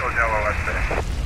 выполняла вас.